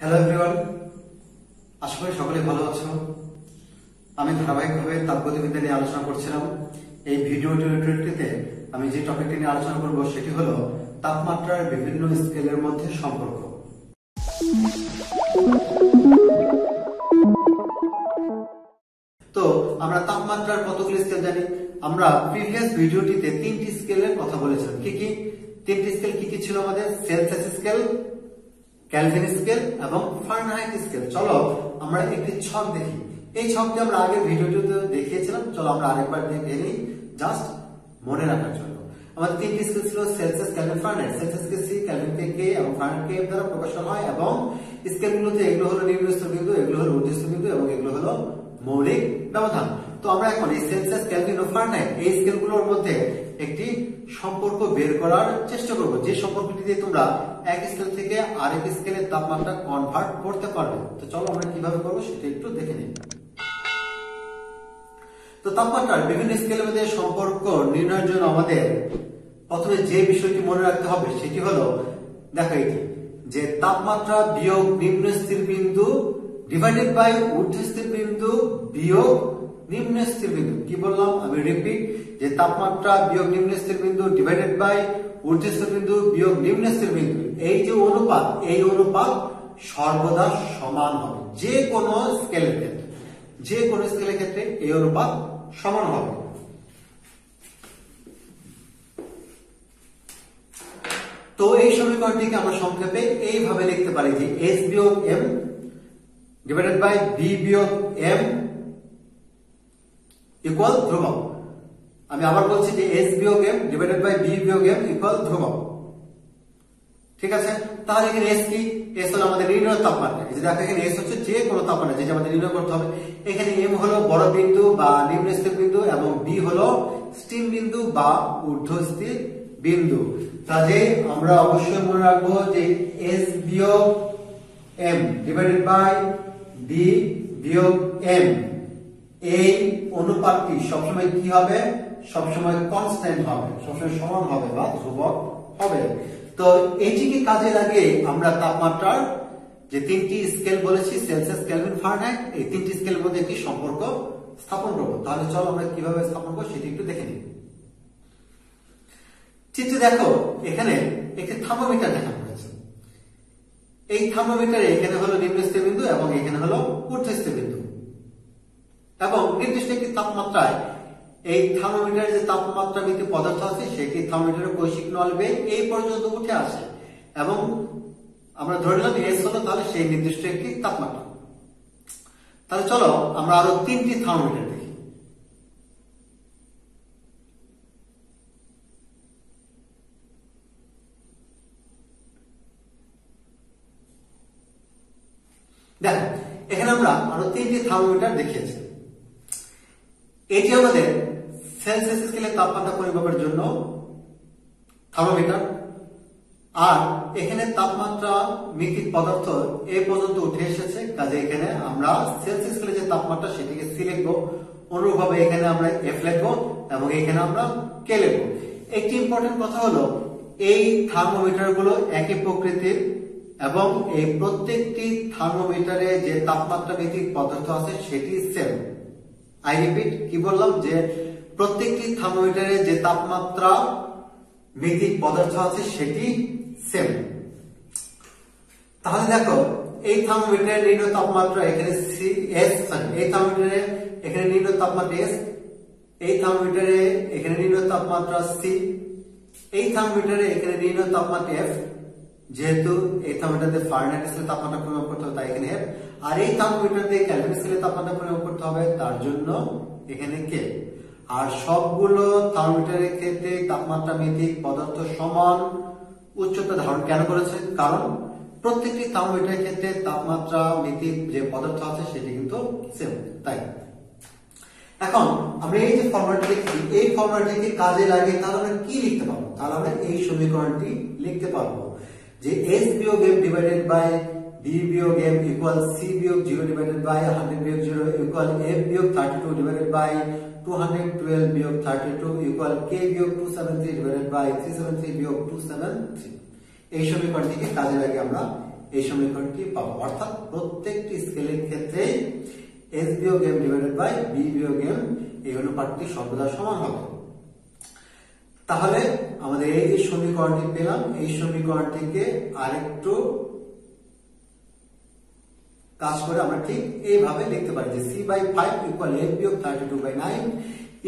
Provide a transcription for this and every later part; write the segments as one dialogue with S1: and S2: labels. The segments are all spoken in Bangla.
S1: হ্যালো এভরিওয়ান আশা করি সকলে ভালো আছো। আমি ধারাবাহিকভাবে তাপগতিবিদ্যা নিয়ে আলোচনা করছিলাম। এই ভিডিও টিউটোরিয়ালটিতে আমি যে টপিকটি নিয়ে আলোচনা করব, সেটি হলো তাপমাত্রার বিভিন্ন স্কেলের মধ্যে সম্পর্ক। তো, আমরা তাপমাত্রার কতগুলি স্কেল জানি? আমরা প্রিভিয়াস ভিডিওটিতে তিনটি স্কেলের কথা বলেছিলাম। কি কি? তিনটি স্কেল কি কি ছিল আমাদের? সেলসিয়াস স্কেল ক্যালভিন স্কেল এবং ফারেনহাইট স্কেল চলো আমরা একটি ছক দেখি। এই ছকটি আমরা আগের ভিডিওটিতে দেখিয়েছিলাম। চলো আমরা আরেকবার দেখে নিই। জাস্ট মনে রাখার জন্য। আমাদের তিনটি স্কেল ছিল সেলসিয়াস ক্যালভিন ফারেনহাইট সেলসিয়াস কে সি ক্যালভিন কে কে এবং ফারেনহাইট কে দ্বারা প্রকাশ করা হয় এবং স্কেলগুলোতে এগুলো হলো নিম্নস্তর বিন্দু, এগুলো হলো ঊর্ধ্বস্থ বিন্দু এবং এগুলো হলো মৌলিক ব্যবধান। তো আমরা এখন এই সেলসিয়াস ক্যালভিন ও ফারেনহাইট এই স্কেলগুলোর মধ্যে একটি সম্পর্ক বের করার চেষ্টা করব। যে সম্পর্কটি দিয়ে তোমরা এক স্কেল থেকে আরেক স্কেলের তাপমাত্রা কনভার্ট করতে পারবে। তো চলো আমরা কীভাবে করব সেটা একটু দেখে নিই। তো তাপমাত্রার বিভিন্ন স্কেলের মধ্যে সম্পর্ক নির্ণয়ের জন্য আমাদের প্রথমে যে বিষয়টি মনে রাখতে হবে সেটি হলো, দেখো এটি যে তাপমাত্রা বিয়োগ নিম্ন স্থির বিন্দু ডিভাইডেড বাই ঊর্ধ্ব স্থির বিন্দু বিয়োগ নিম্ন স্থির বিন্দু। কি বললাম? আমি রিপিট যে তাপমাত্রা বিয়োগ নিম্ন স্থির বিন্দু ডিভাইডেড বাই ঊর্ধ্ব বিন্দু বিয়োগ নিম্ন স্থির বিন্দু। এই যে অনুপাত, এই অনুপাত সর্বদা সমান হবে। যে কোনো স্কেলের ক্ষেত্রে, যে কোনো স্কেলের ক্ষেত্রে এই অনুপাত সমান হবে। তো এই সমীকরণটিকে আমরা সংক্ষেপে এইভাবে লিখতে পারি যে এস বিয়োগ এম ডিভাইডেড বাই বি বিয়োগ এম ইকুয়াল ধ্রুবক আমি আবার বলছি যে এস বিয়োগ এম ডিভাইডেড বাই বি বিয়োগ এম ইকুয়াল ধ্রুবক ঠিক আছে? তাহলে এখানে এস কি? এস হলো আমাদের নির্ণয় তাপমাত্রা। এই যে দেখো, এখানে এস হচ্ছে যে কোনো তাপমাত্রা যেটা আমাদের নির্ণয় করতে হবে। এখানে এম হলো বড় বিন্দু বা নিম্ন স্থির বিন্দু এবং বি হলো স্টিম বিন্দু বা ঊর্ধ্বস্থির বিন্দু। কাজে আমরা অবশ্যই মনে রাখব যে এস বিয়োগ এম ডিভাইডেড বাই বি বিয়োগ এম এই অনুপাতটি সবসময় কি হবে? সবসময় কনস্ট্যান্ট হবে। সবসময় সমান হবে বা ধ্রুবক হবে। তো এটিকে কাজে লাগিয়ে আমরা তাপমাত্রার যে তিনটি স্কেল বলেছি সেলসিয়াস কেলভিন ফারেনহাইট এই তিনটি স্কেলের মধ্যে একটি সম্পর্ক স্থাপন করব। তাহলে চলো আমরা কীভাবে স্থাপন করব সেটি একটু দেখে নিই। চিত্রে দেখো, এখানে একটি থার্মোমিটার দেখানো হয়েছে। এই থার্মোমিটারে এখানে হলো নিম্নস্থ বিন্দু এবং এখানে হলো এবং নির্দিষ্ট একটি তাপমাত্রায় এই থার্মোমিটারে যে তাপমাত্রা ভিত্তিক পদার্থ আছে সেটি থার্মোমিটারের বৈশিক নলবে এই পর্যন্ত উঠে আসে? এবং আমরা ধরে নিলাম এস হলো তাহলে সেই নির্দিষ্ট একটি তাপমাত্রা। তাহলে চলো আমরা আরও তিনটি থার্মোমিটার দেখি। দেখো, এখানে আমরা আরও তিনটি থার্মোমিটার দেখিয়েছি। এটি আমাদের সেলসিয়াস স্কেলের তাপমাত্রা পরিমাপের জন্য থার্মোমিটার আর এখানে তাপমাত্রা মিতিক পদার্থ এ পর্যন্ত উঠে এসেছে, কাজে এখানে আমরা সেলসিয়াস স্কেলে যে তাপমাত্রা সেটিকে সি লিখব, অনুরূপভাবে এখানে আমরা এফ লিখব এবং এখানে আমরা কে লিখব। একটি ইম্পর্টেন্ট কথা হলো, এই থার্মোমিটারগুলো একই প্রকৃতির এবং এই প্রত্যেকটি থার্মোমিটারে যে তাপমাত্রা ভিত্তিক পদার্থ আছে সেটি সেম আই রিপিট কি বললাম যে প্রত্যেকটি থার্মোমিটারে যে তাপমাত্রা ভিত্তিক পদার্থ আছে, সেটি সেম তাহলে দেখো, এই থার্মোমিটারের নিম্ন তাপমাত্রা এখানে সি এস সরি এই থার্মোমিটারে এখানে নিম্ন তাপমাত্রা এস এই থার্মোমিটারে এখানে নিম্ন তাপমাত্রা সি এই থার্মোমিটারে এখানে নিম্ন তাপমাত্রা এফ যেহেতু এই থার্মোমিটারতে ফারেনহাইট স্কেলে তাপমাত্রা পরিমাপ করতে হবে, তাই এখানে এফ আর এই থার্মোমিটার দিয়ে ক্যালভিন স্কেলে তাপমাত্রা পরিমাপ করতে হবে, তার জন্য এখানে কে আর সবগুলো থার্মোমিটারের ক্ষেত্রে তাপমাত্রা মিতিক পদার্থ সমান উচ্চতা ধারণ কেন করেছে? কারণ প্রত্যেকটি থার্মোমিটারের ক্ষেত্রে তাপমাত্রা মিতিক যে পদার্থ আছে, সেটি কিন্তু সেম তাই। এখন আমরা এই যে ফর্মুলাটি লিখছি এই ফর্মুলাটিকে কাজে লাগিয়ে তাহলে আমরা কি লিখতে পারব? তাহলে আমরা এই সমীকরণটি লিখতে পারব। যে এস বিয়োগ এম ডিভাইডেড বাই বি বিয়োগ এম ইকুয়াল সি বিয়োগ জিরো ডিভাইডেড বাই হান্ড্রেড বিয়োগ জিরো ইকুয়াল এফ বিয়োগ thirty two divided by two hundred twelve বিয়োগ থার্টি টু ইকুয়াল কে বিয়োগ two seven three divided by three seven three বিয়োগ টু সেভেন থ্রি এই সমীকরণটিকে কাজে লাগিয়ে আমরা? এই সমীকরণটি পাবো। অর্থাৎ প্রত্যেকটি স্কেলের ক্ষেত্রে এস বিয়োগ এম ডিভাইডেড বাই বি বিয়োগ এম এই অনুপাতটি সর্বদা সমান হবে। তাহলে আমাদের এই সমীকরণটি পেলাম, এই সমীকরণটিকে আরেকটু কাজ করে আমরা ঠিক এইভাবে লিখতে পারি যে C by five equal M বিয়োগ thirty two by nine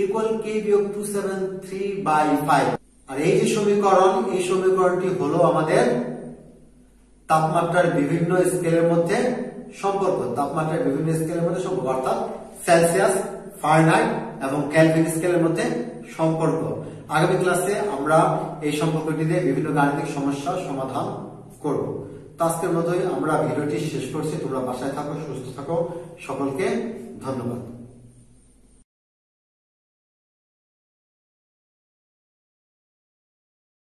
S1: equal K বিয়োগ two seven three by five আর এই যে সমীকরণ, এই সমীকরণটি হলো আমাদের তাপমাত্রার বিভিন্ন স্কেলের মধ্যে সম্পর্ক। তাপমাত্রার বিভিন্ন স্কেলের মধ্যে সম্পর্ক, অর্থাৎ সেলসিয়াস ফারেনহাইট এবং ক্যালভিন স্কেলের মধ্যে সম্পর্ক। আগামী ক্লাসে আমরা এই সম্পর্কটি বিভিন্ন গাণিতিক সমস্যা সমাধান করব। তো আজকের মতোই আমরা ভিডিওটি শেষ করছি। তোমরা বাসায় থাকো, সুস্থ থাকো। সকলকে ধন্যবাদ।